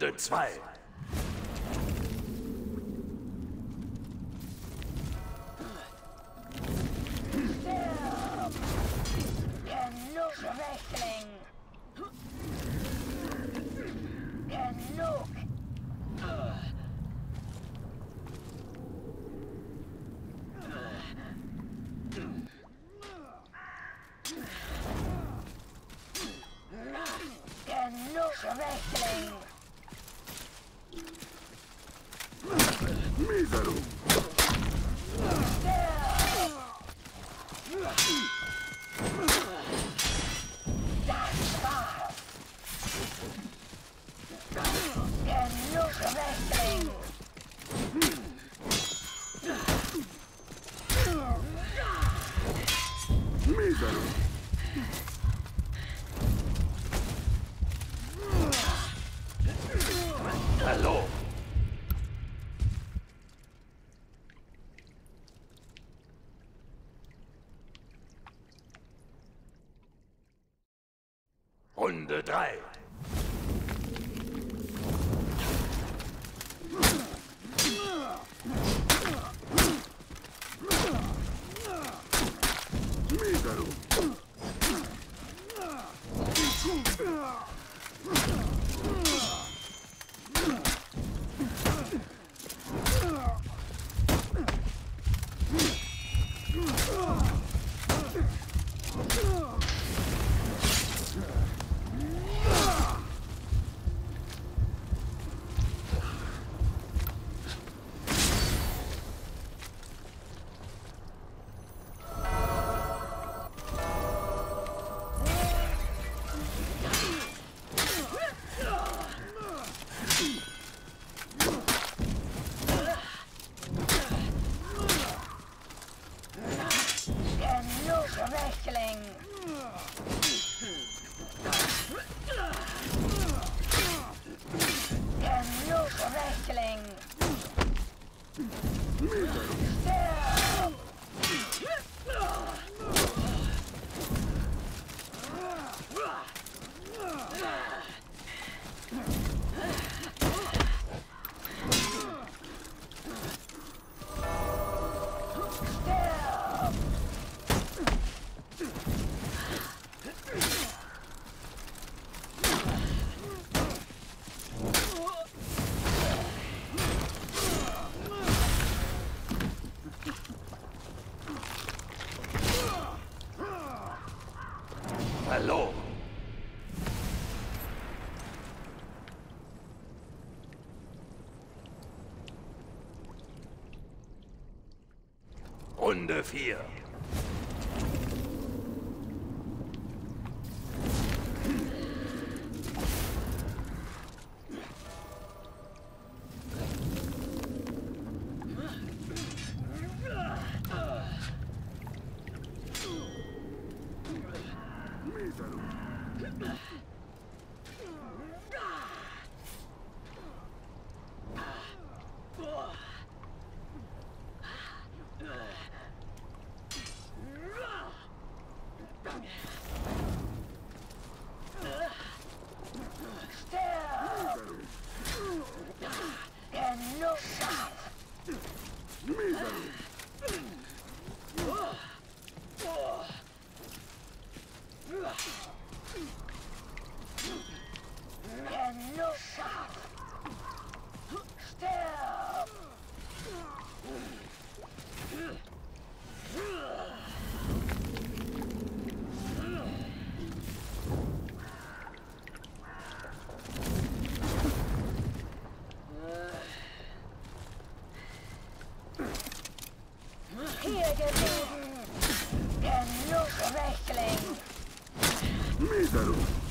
Runde 2. better. kind of here. Franklin. Mísero.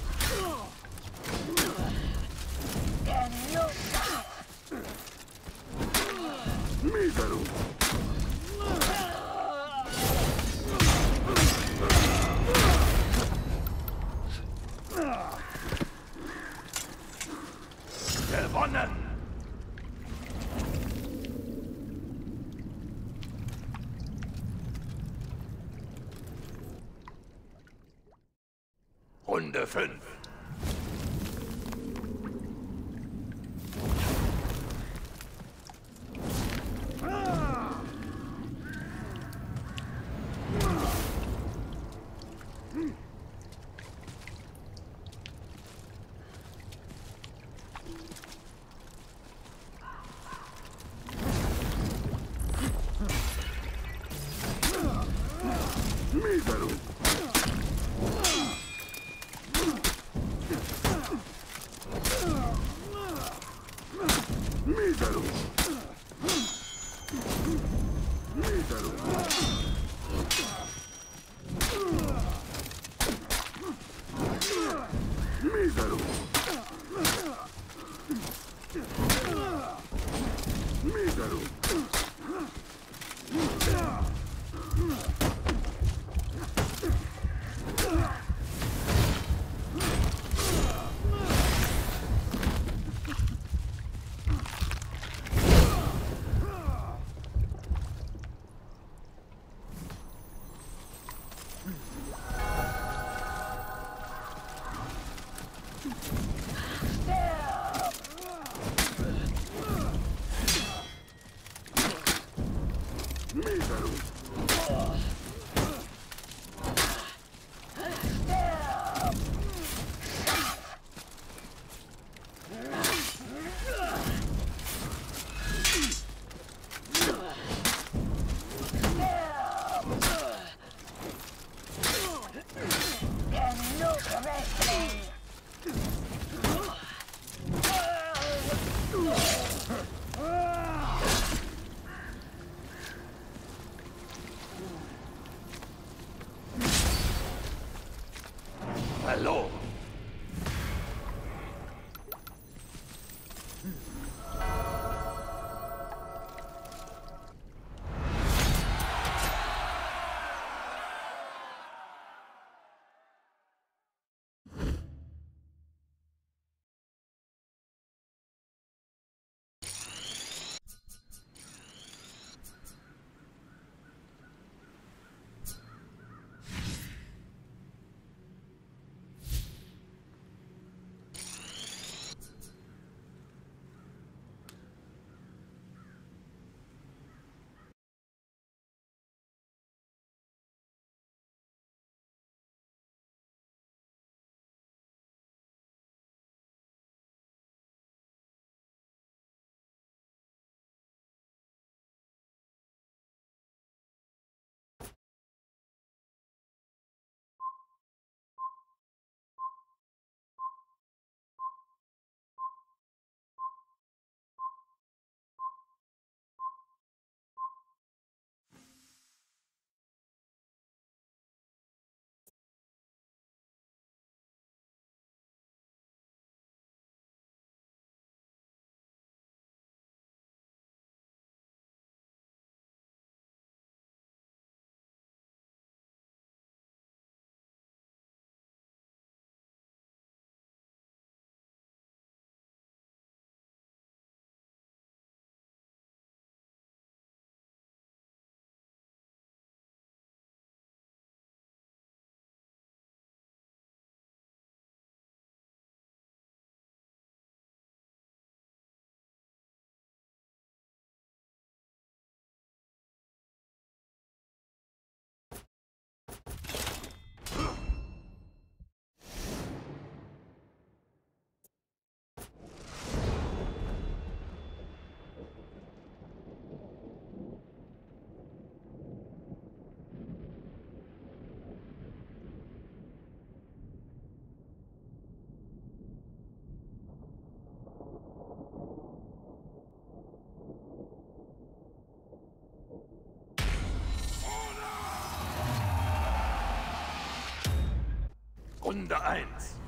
Runde 1.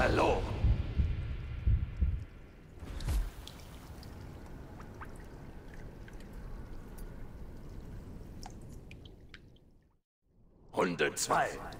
Verloren. Runde 2.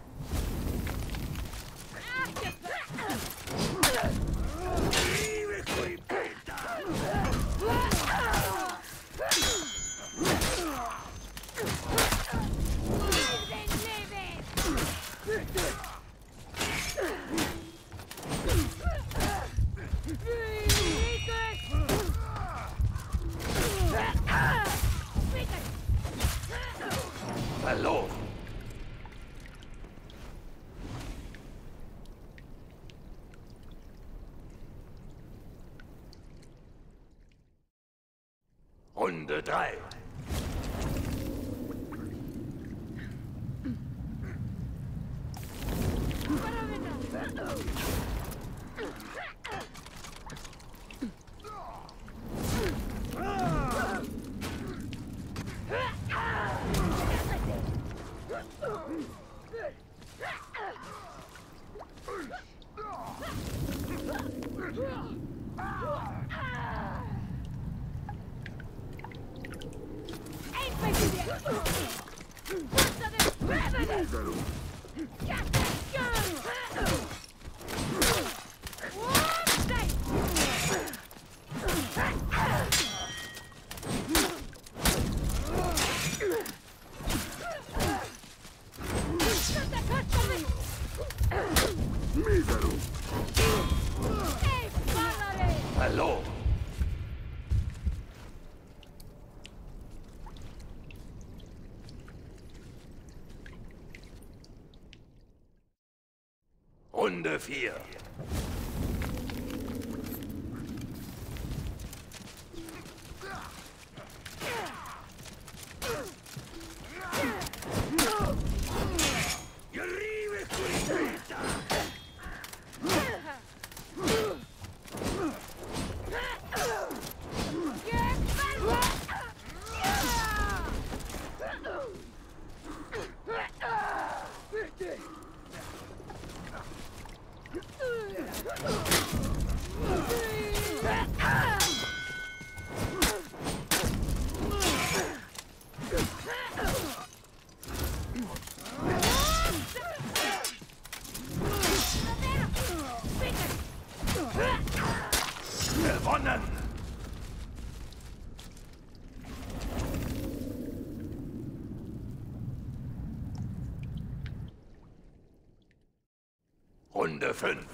Runde Runde 5.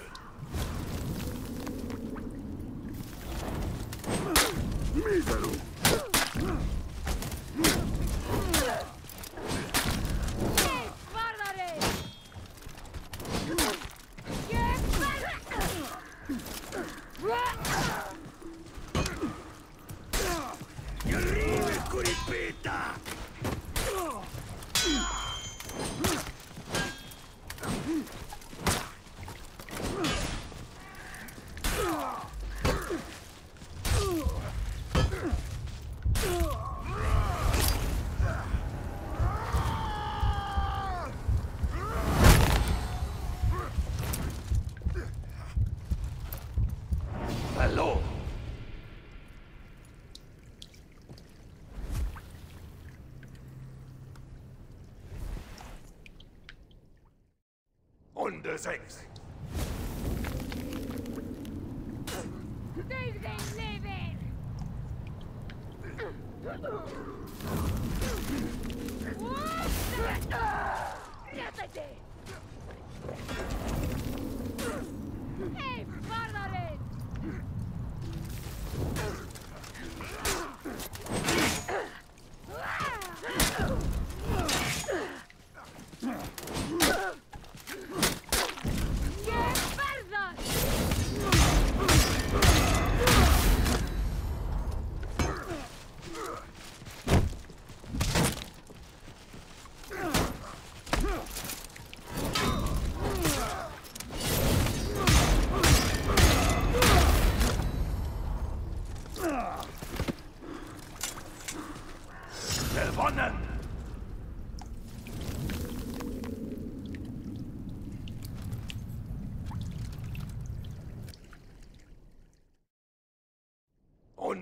things. These ain't living. What's that?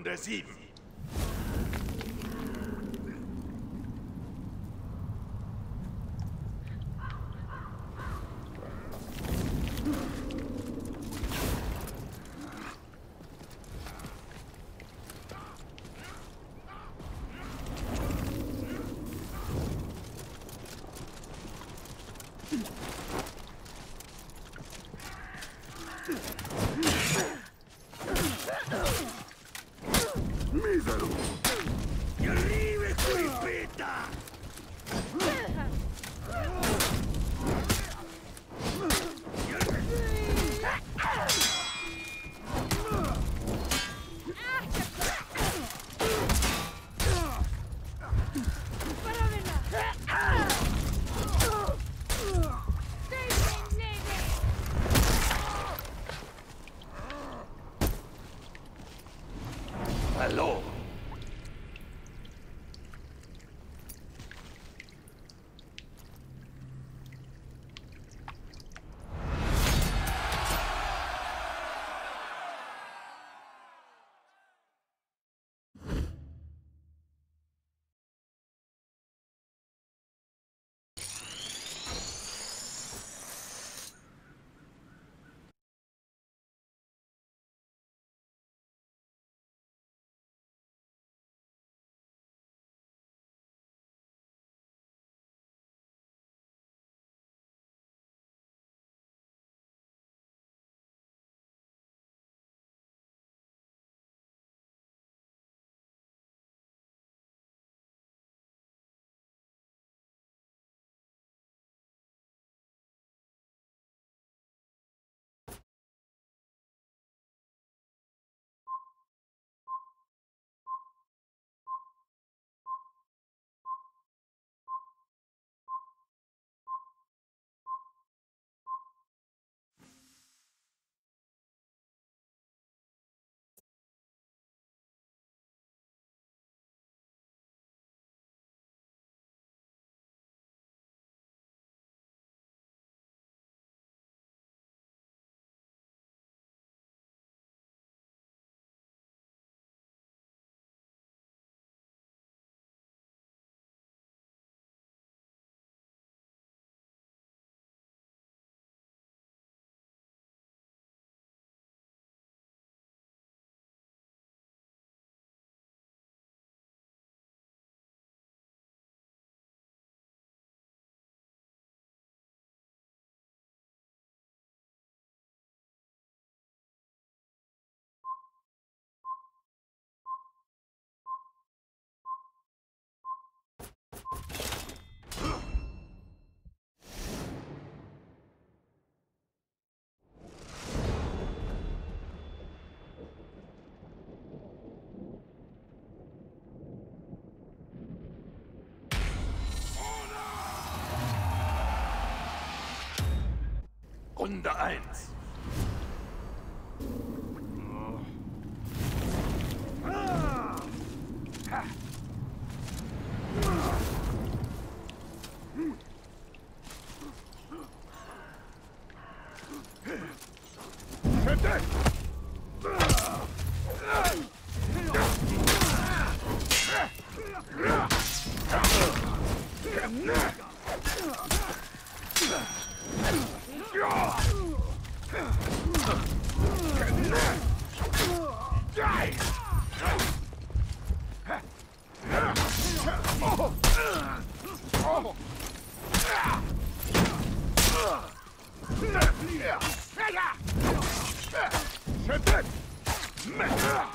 Runde 7. Mísero. Runde 1. Smash!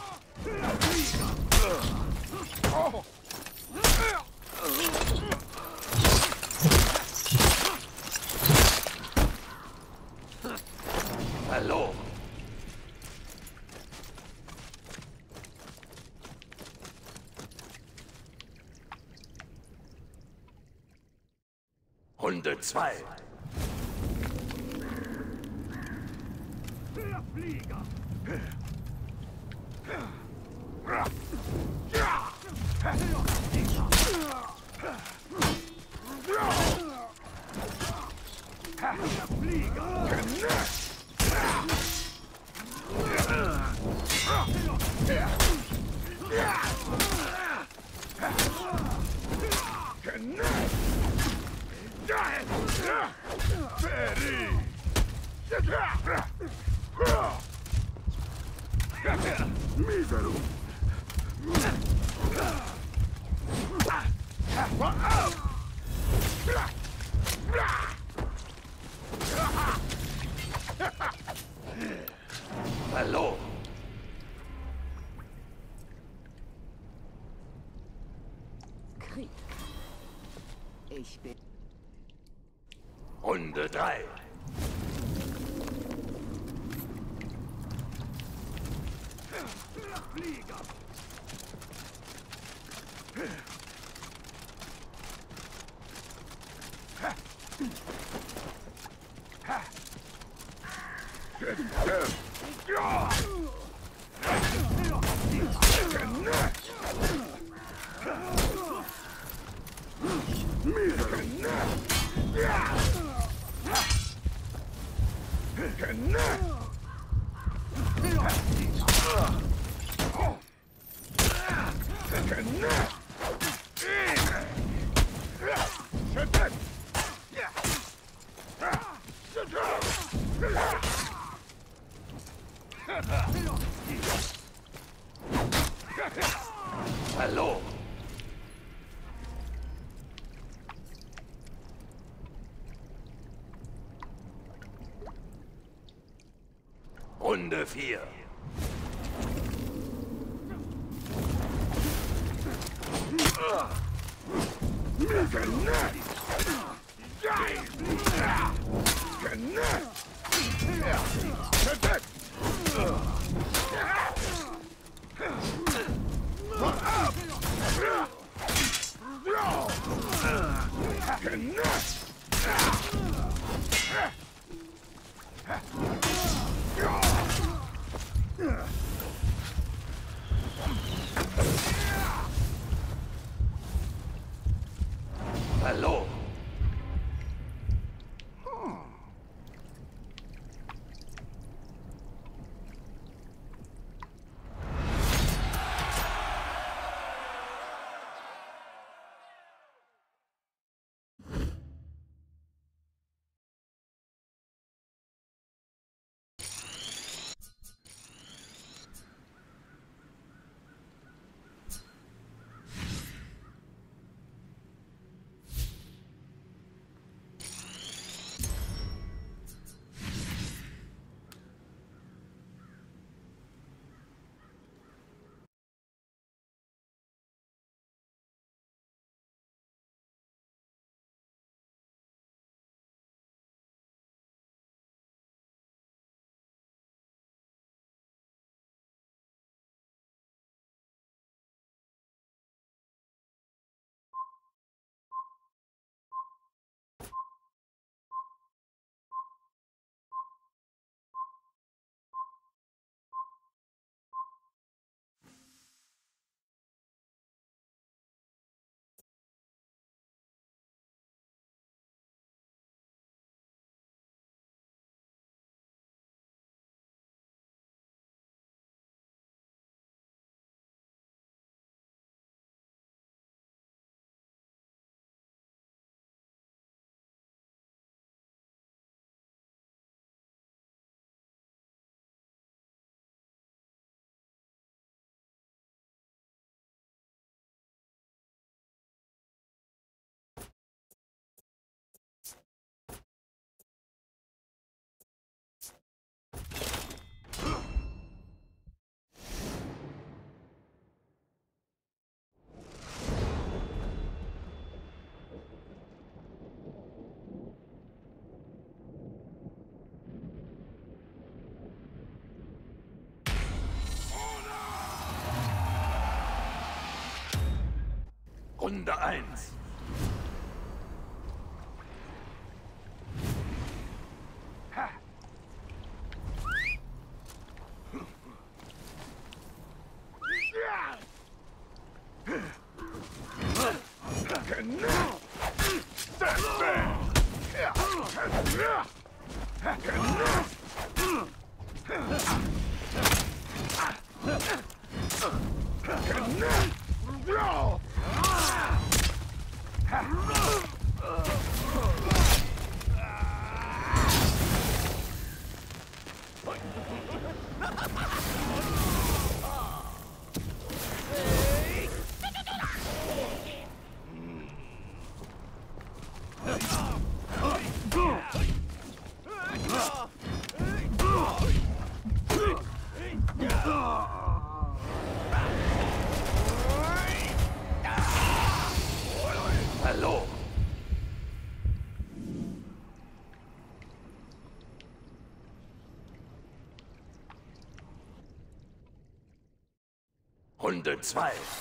4. Runde 1. Runde 2.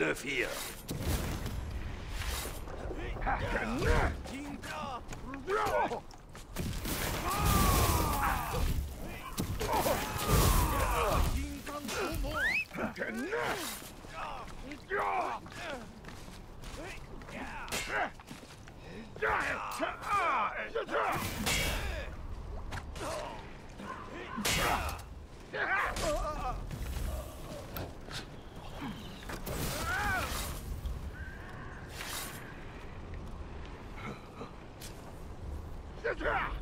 under fear. Shut up!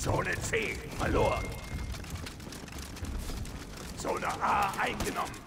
Zone C verloren. Zone A eingenommen.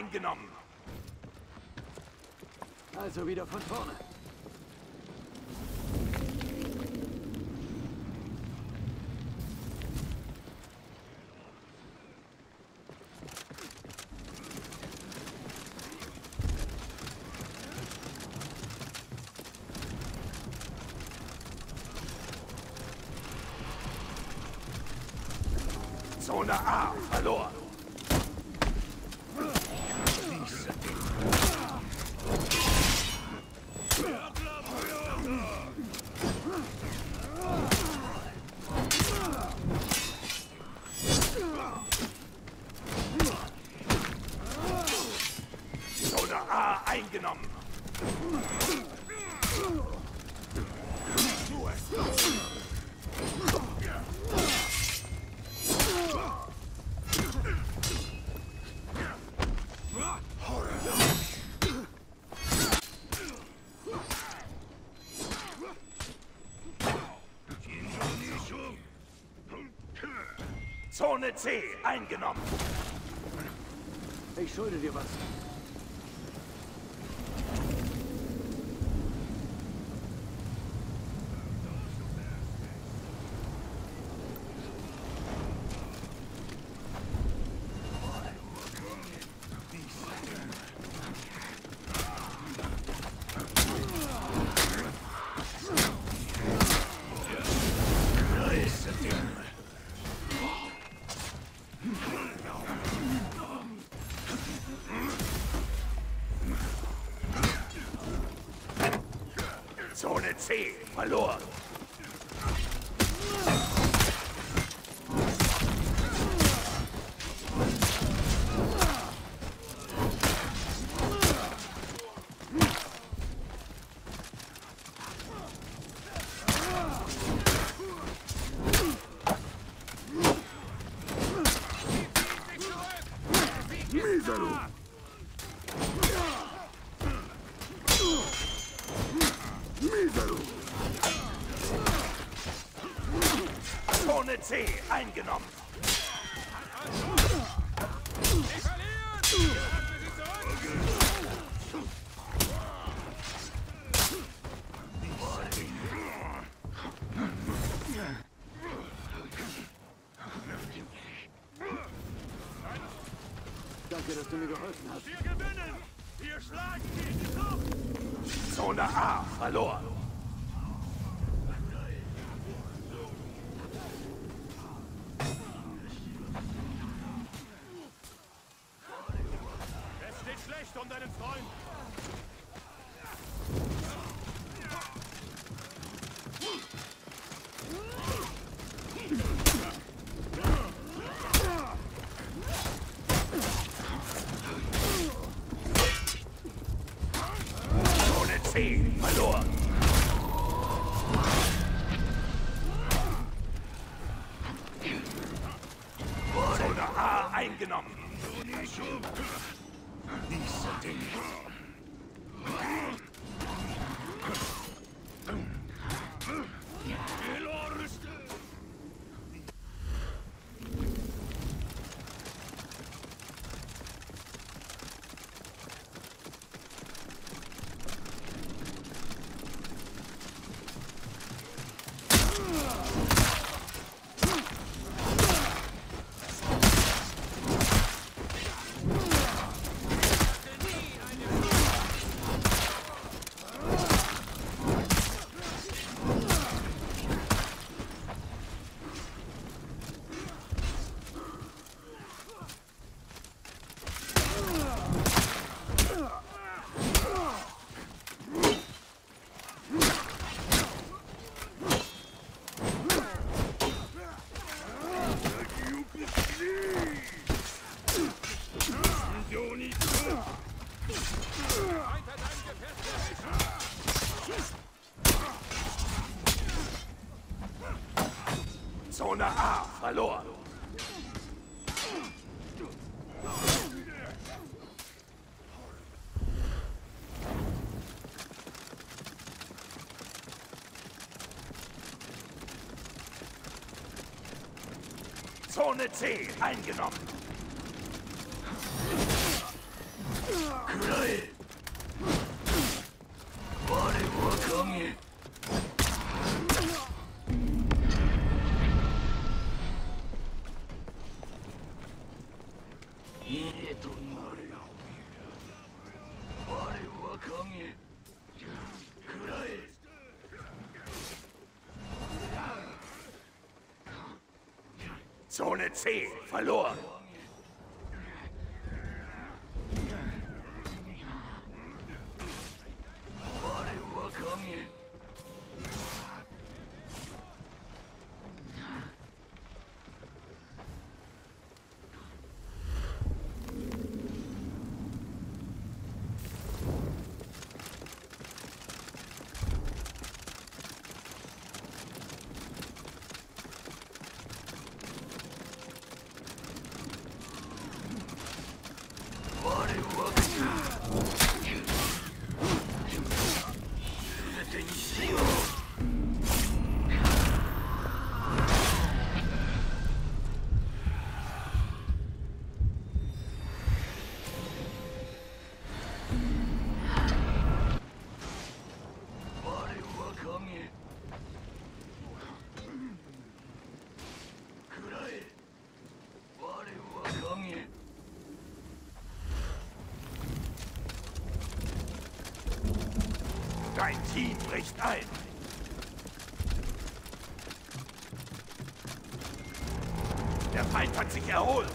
Eingenommen. Also wieder von vorne. Zone A verloren. Zone C eingenommen. Ich schulde dir was. Faloa. Eingenommen. Danke, dass du mir geholfen hast. Wir gewinnen! Wir schlagen die Luft! Zone A verloren. Zone A verloren. Zone C eingenommen. Zone C verloren. Bricht ein. Der Feind hat sich erholt.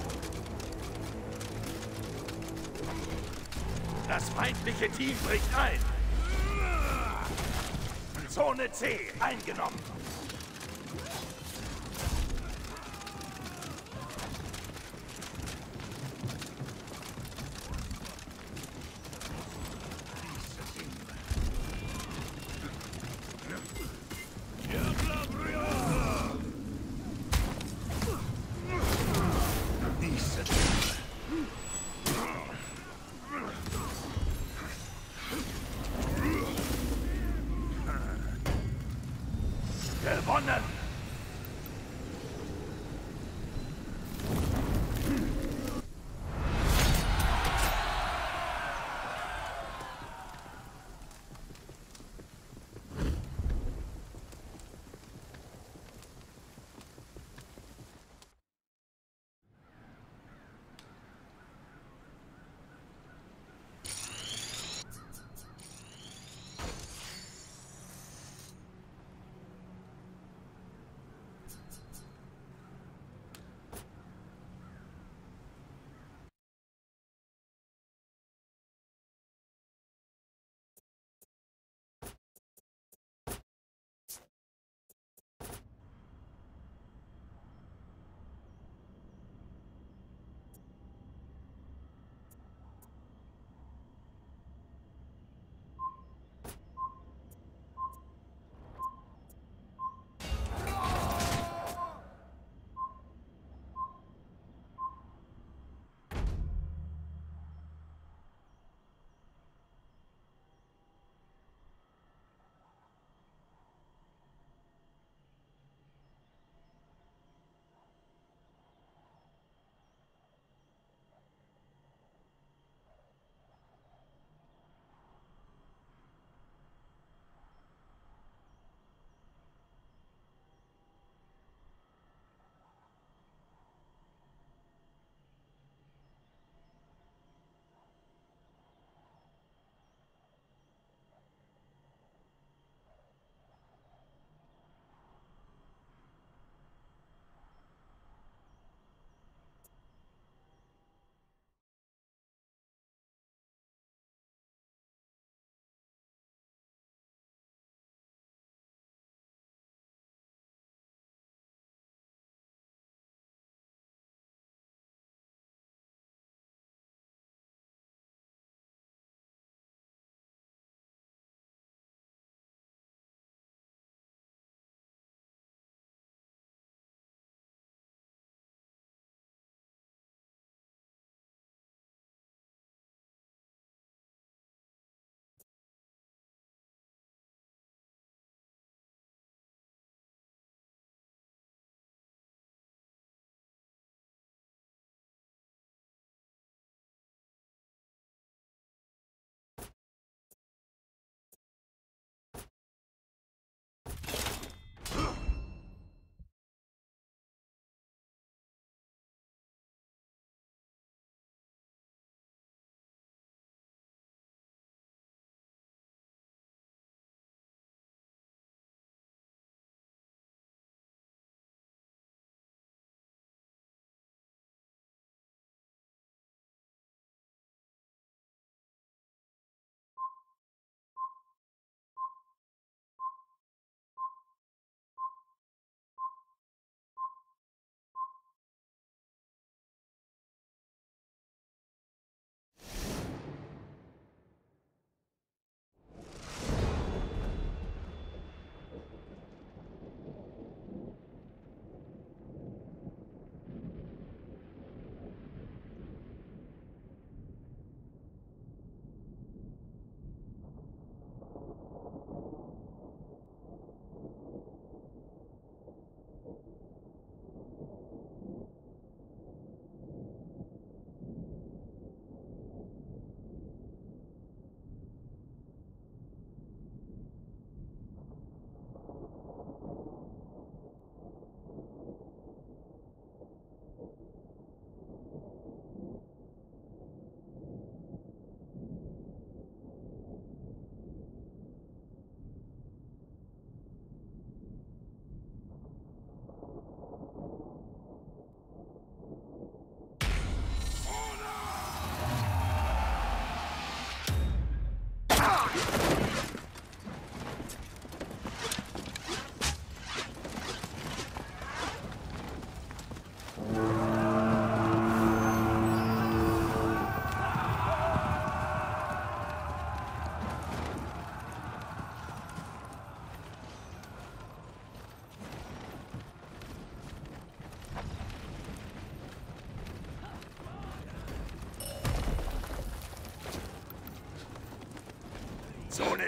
Das feindliche Team bricht ein. Zone C eingenommen.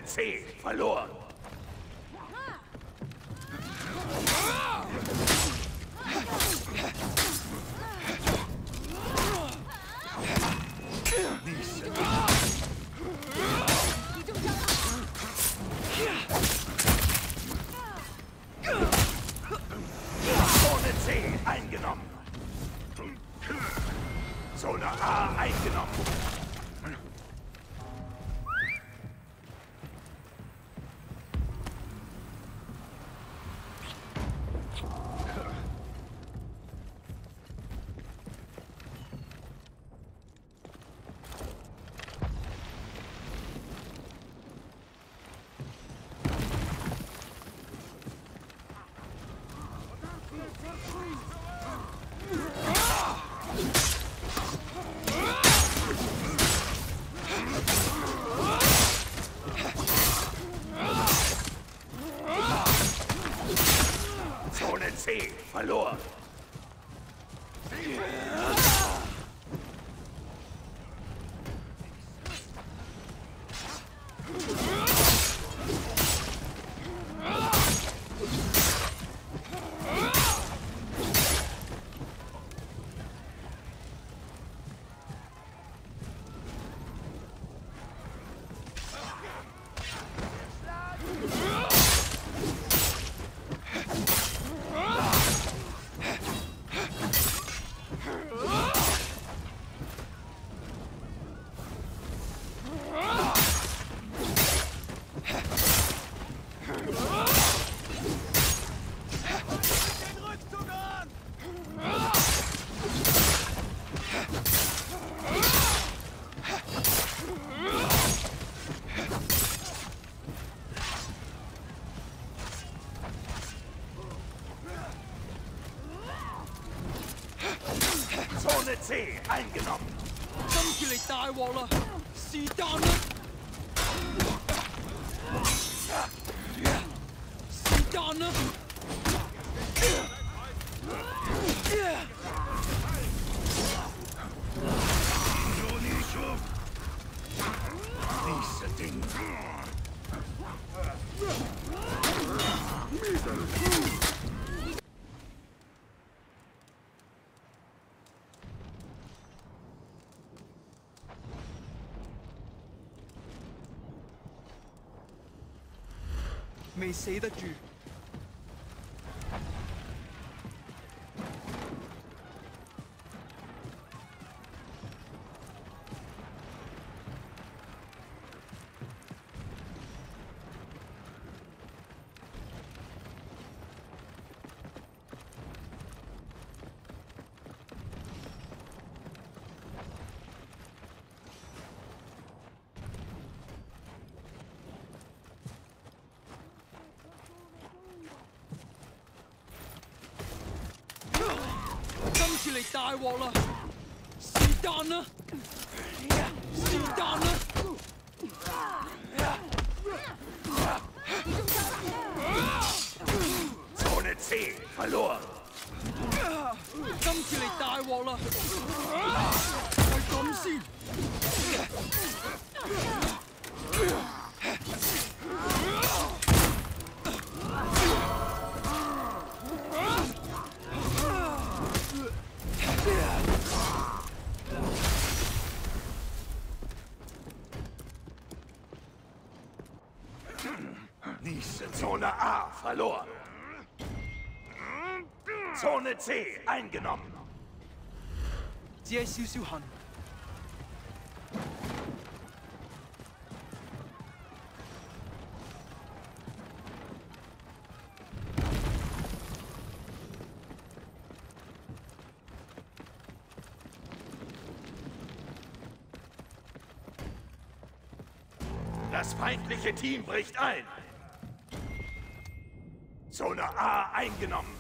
C verloren. Verloren. 大鑊啦！是但啦！是但啦！Diese Ding. «你死得住。嚟大鑊啦！是但啦！是但啦！Zone C verloren. 今次嚟大鑊啦！係咁先。Eingenommen. Han. Das feindliche Team bricht ein. Zone A eingenommen.